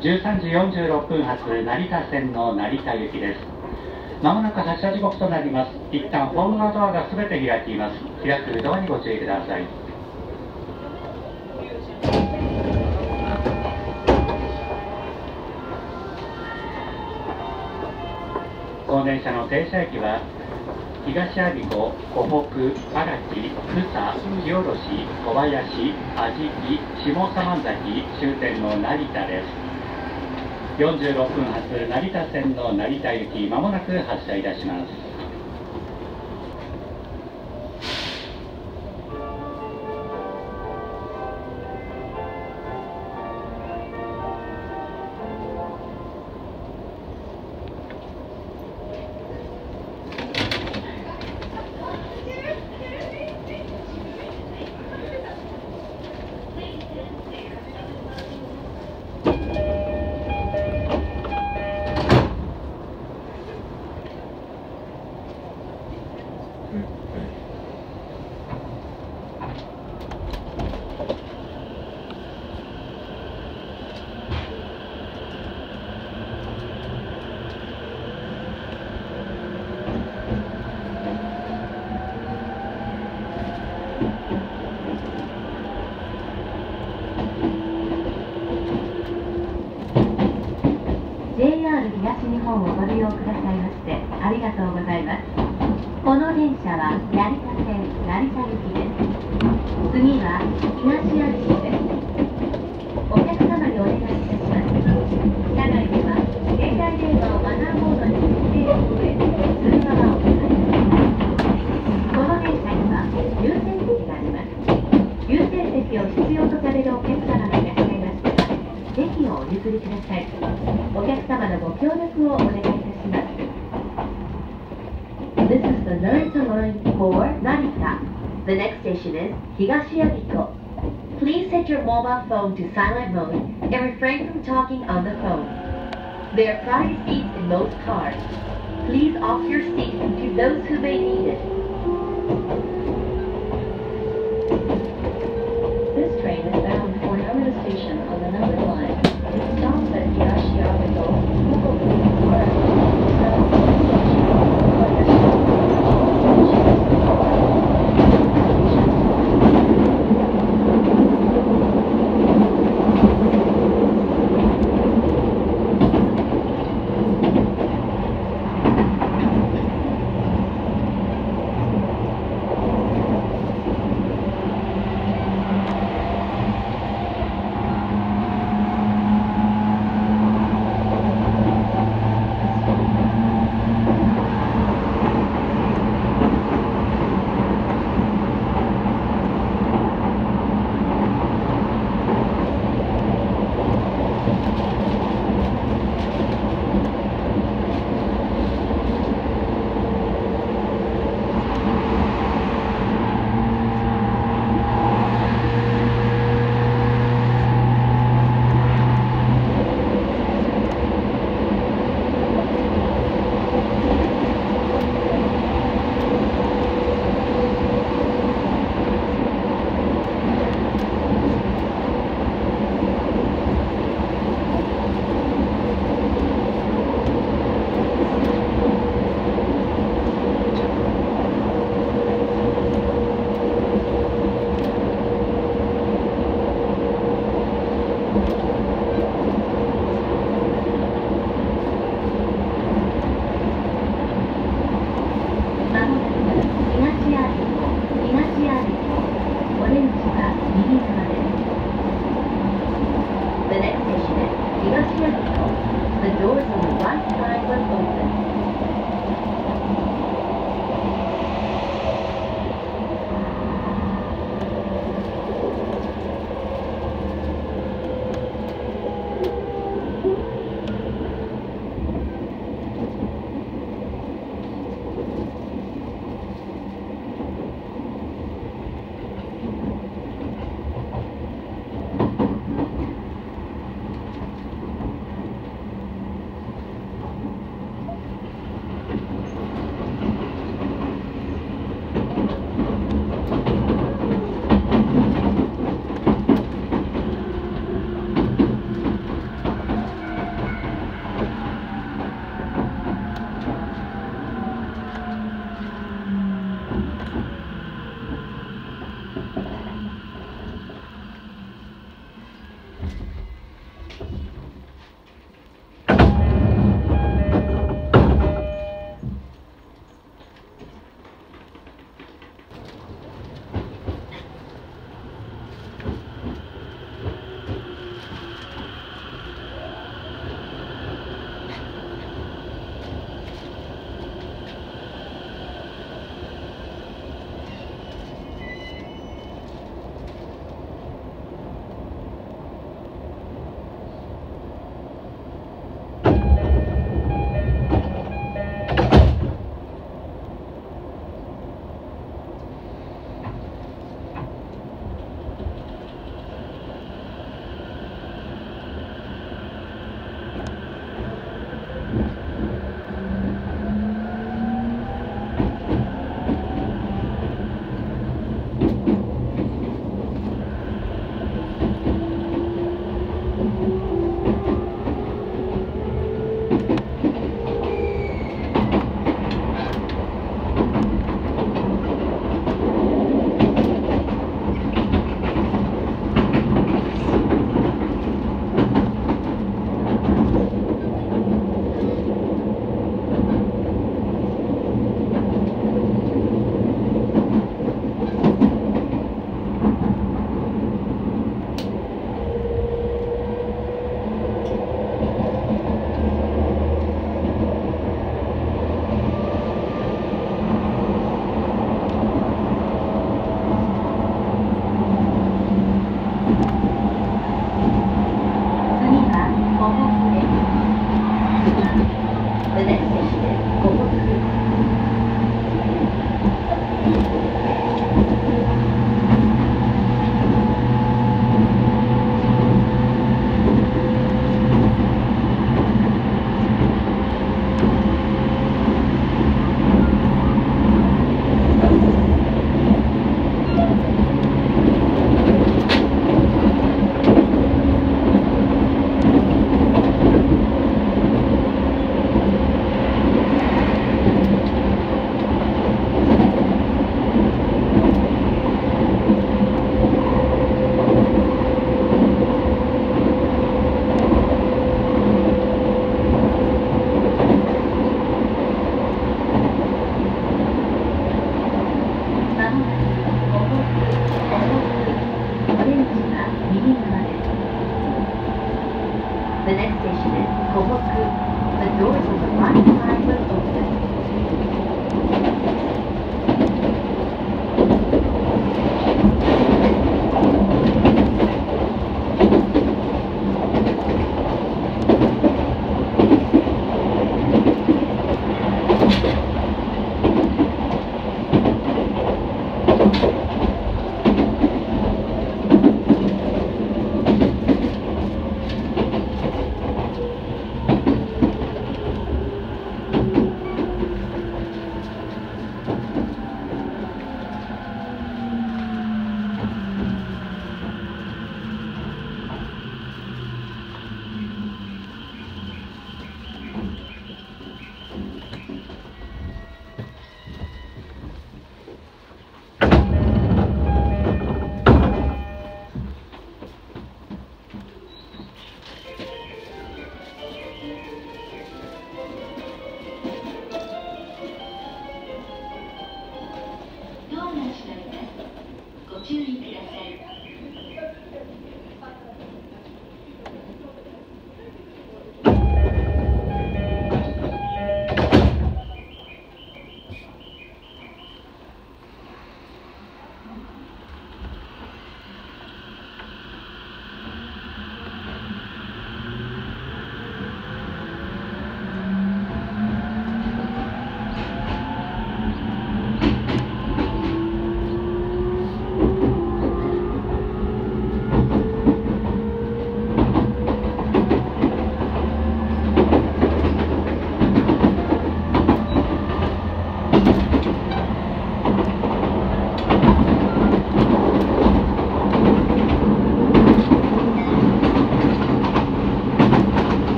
13時46分発成田線の成田行きです。まもなく発車時刻となります。一旦ホームのドアが全て開きます。開くドアにご注意ください。高電車の停車駅は東阿鼻子、湖北、荒木、宇佐、清下小林、安食、下三崎終点の成田です。46分発成田線の成田行きまもなく発車いたします。東日本をご利用ください。The Narita line for Narita. The next station is Higashiyagiko. Please set your mobile phone to silent mode and refrain from talking on the phone. There are private seats in most cars. Please offer your seat to those who may need it.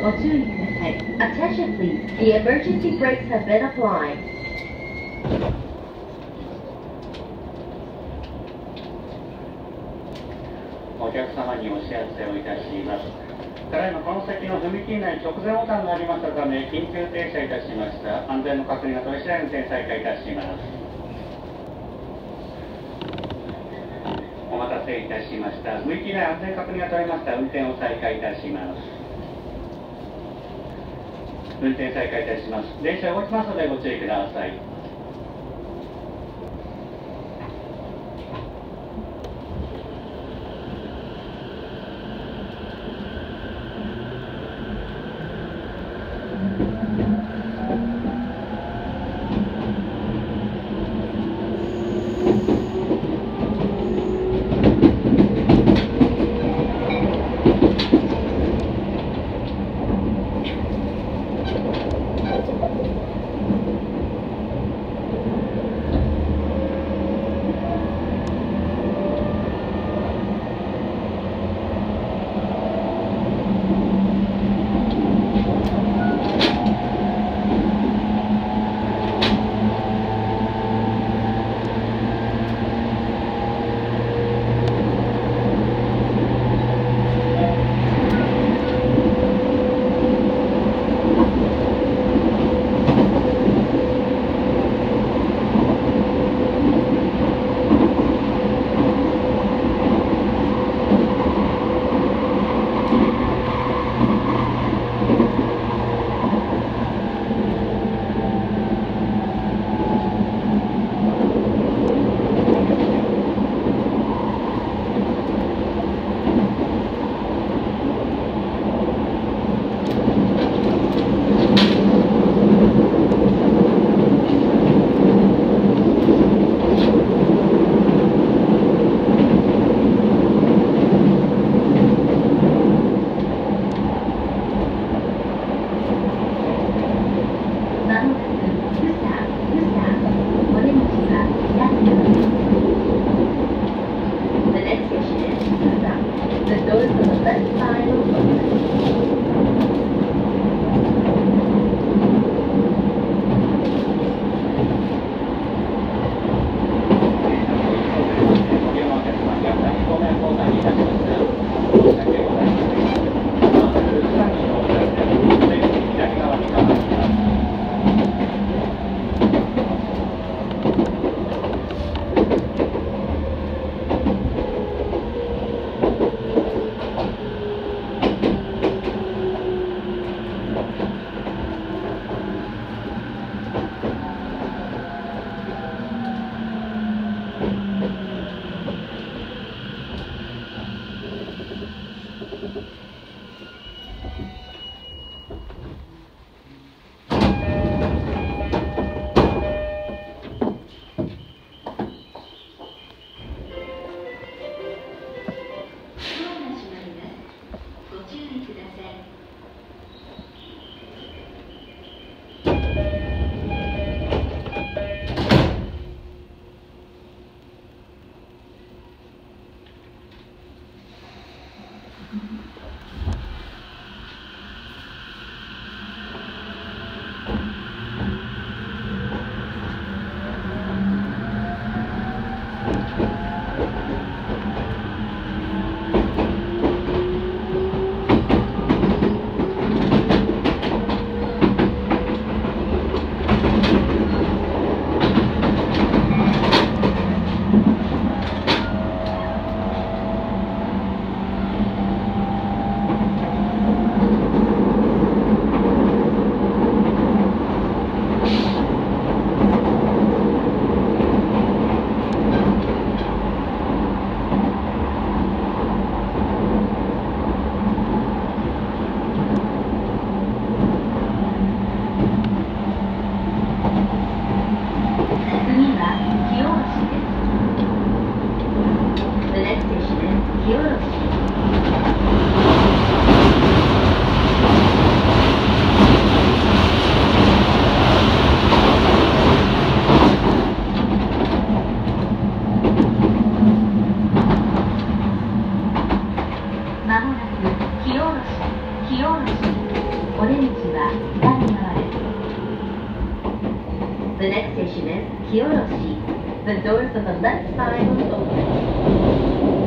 ご注意ください Attention please, the emergency brakes have been applied. お客様にお知らせをいたします。ただいまこの先の踏切内直前ボタンがありましたため、緊急停車いたしました。安全の確認が取り次第運転再開いたします。お待たせいたしました。踏切内安全確認が取れました。運転を再開いたします。運転再開いたします。電車動きますのでご注意ください。Station is Kyoroshi. The doors on the left side will open.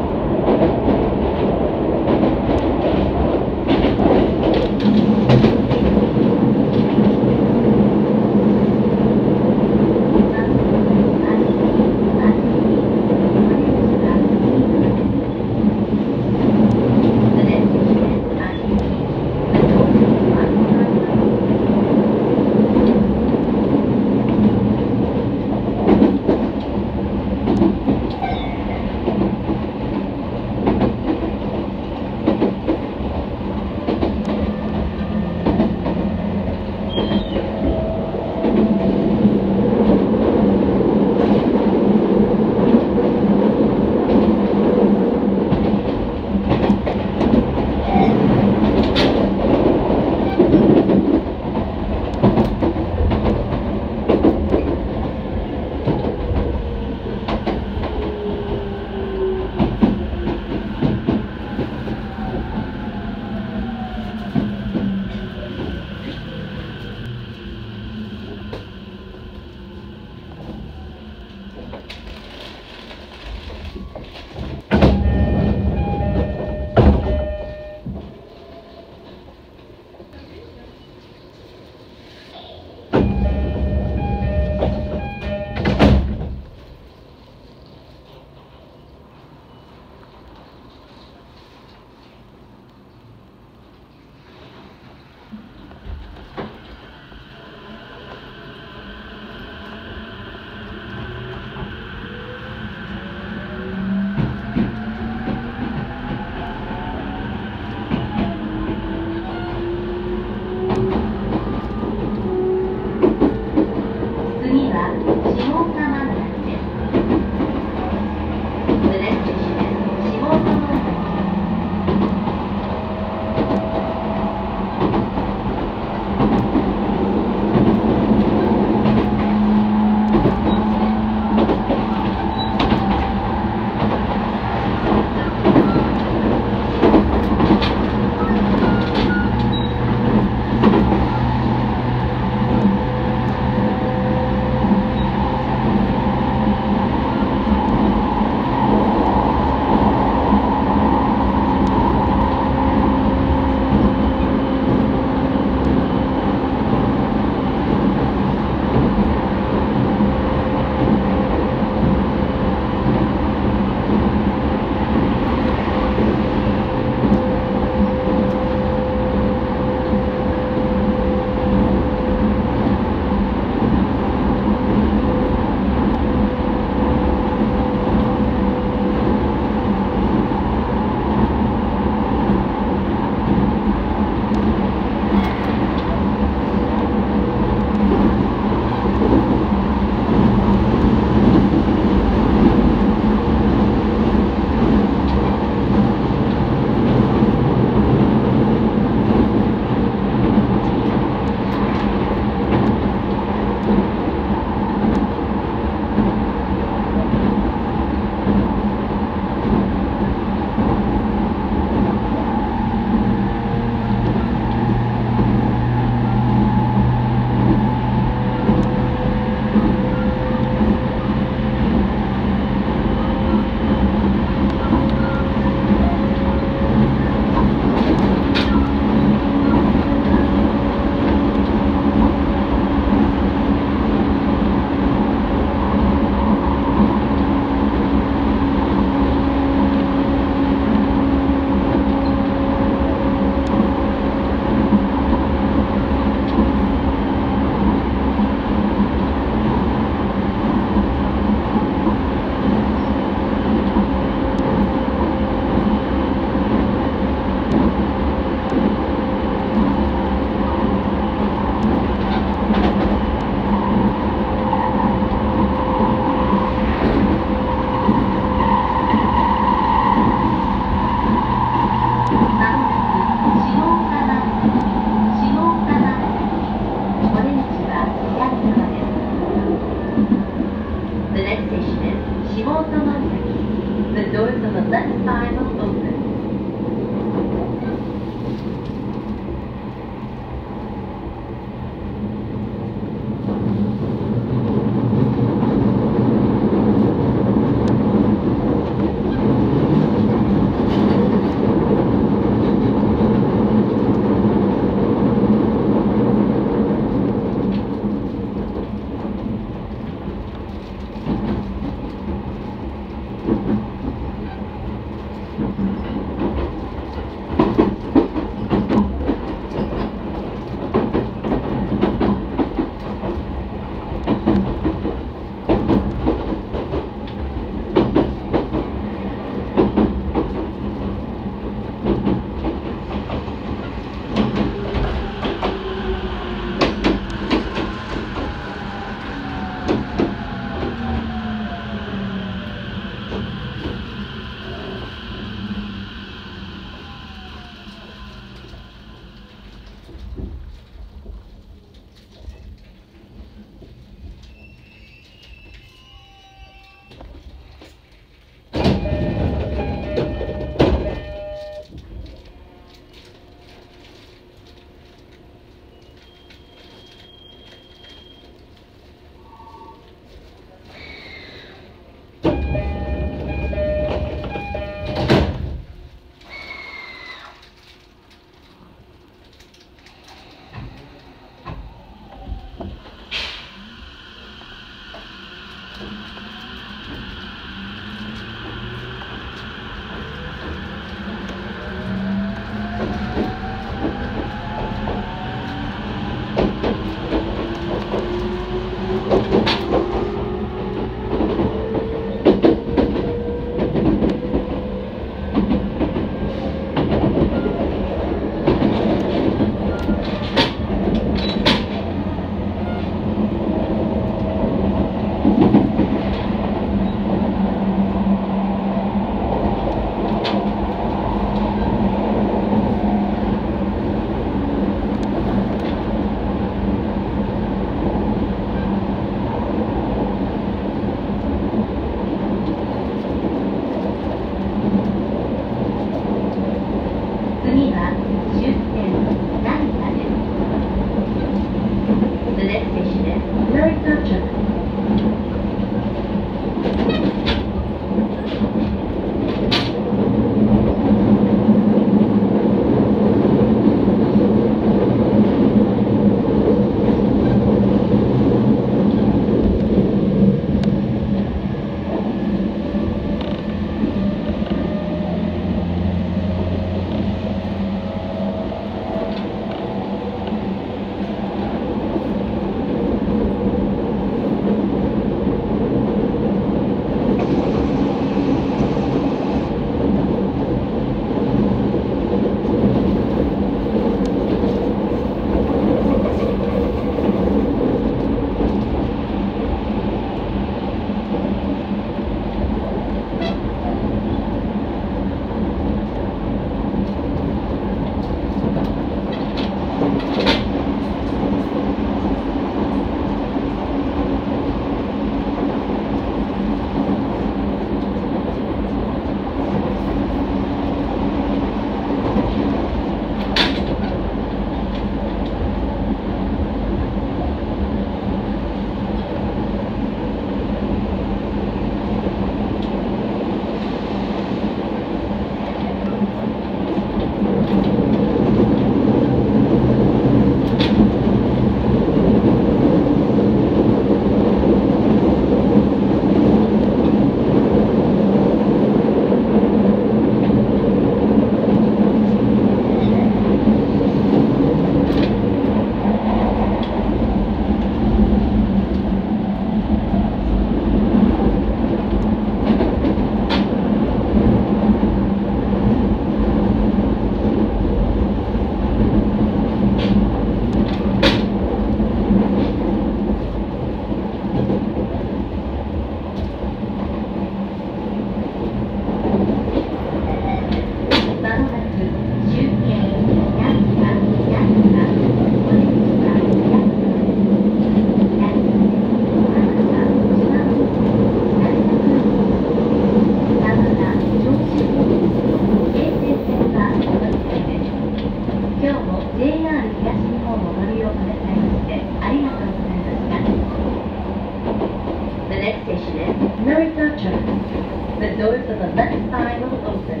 station is Narita Junction. The doors of the left side will open.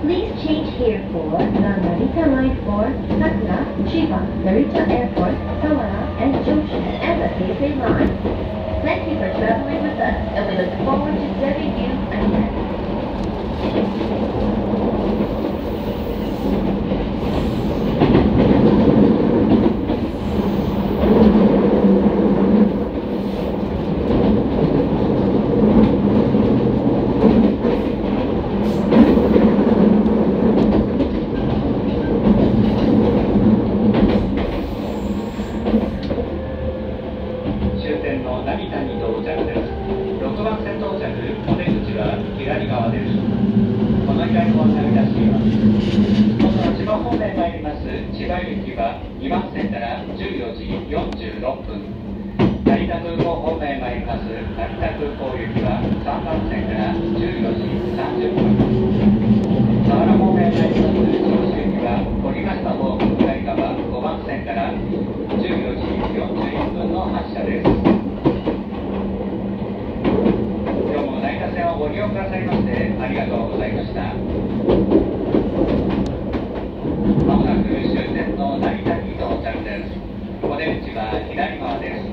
Please change here for the Narita line for Sakura, Chiba, Narita Airport, Sawara, and Junction, and the Keisei line. Thank you for traveling with us, and we look forward to serving you again. ましてありがとうございました。まもなく終点の成田に到着です。お出口は左側です。